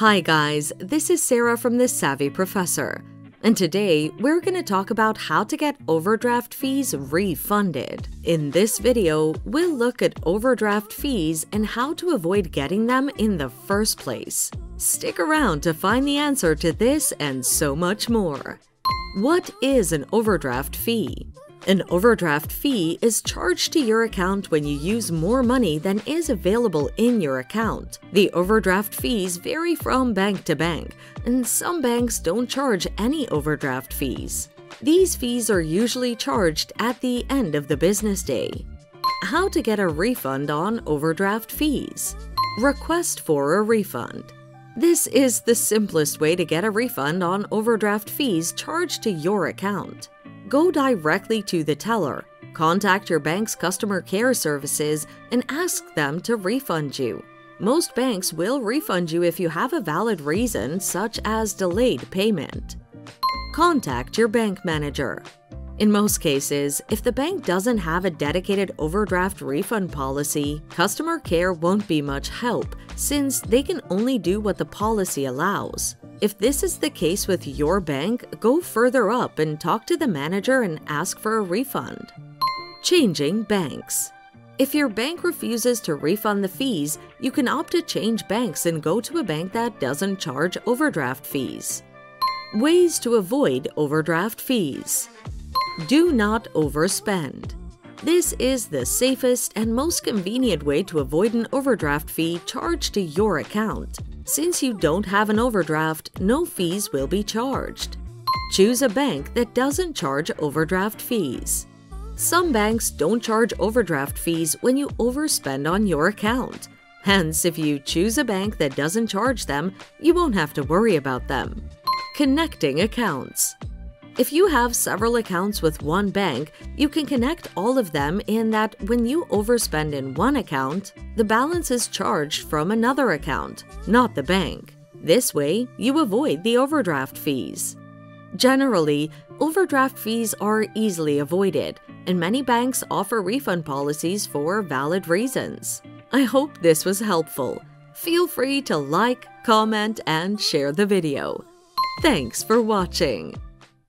Hi guys, this is Sarah from The Savvy Professor, and today we're going to talk about how to get overdraft fees refunded. In this video, we'll look at overdraft fees and how to avoid getting them in the first place. Stick around to find the answer to this and so much more. What is an overdraft fee? An overdraft fee is charged to your account when you use more money than is available in your account. The overdraft fees vary from bank to bank, and some banks don't charge any overdraft fees. These fees are usually charged at the end of the business day. How to get a refund on overdraft fees. Request for a refund. This is the simplest way to get a refund on overdraft fees charged to your account go directly to the teller, contact your bank's customer care services, and ask them to refund you. Most banks will refund you if you have a valid reason, such as delayed payment. Contact your bank manager. In most cases, if the bank doesn't have a dedicated overdraft refund policy, customer care won't be much help since they can only do what the policy allows. If this is the case with your bank, go further up and talk to the manager and ask for a refund. Changing banks. If your bank refuses to refund the fees, you can opt to change banks and go to a bank that doesn't charge overdraft fees. Ways to avoid overdraft fees. Do not overspend. This is the safest and most convenient way to avoid an overdraft fee charged to your account. Since you don't have an overdraft, no fees will be charged. Choose a bank that doesn't charge overdraft fees. Some banks don't charge overdraft fees when you overspend on your account. Hence, if you choose a bank that doesn't charge them, you won't have to worry about them. Connecting accounts. If you have several accounts with one bank, you can connect all of them in that when you overspend in one account, the balance is charged from another account, not the bank. This way, you avoid the overdraft fees. Generally, overdraft fees are easily avoided, and many banks offer refund policies for valid reasons. I hope this was helpful. Feel free to like, comment, and share the video. Thanks for watching.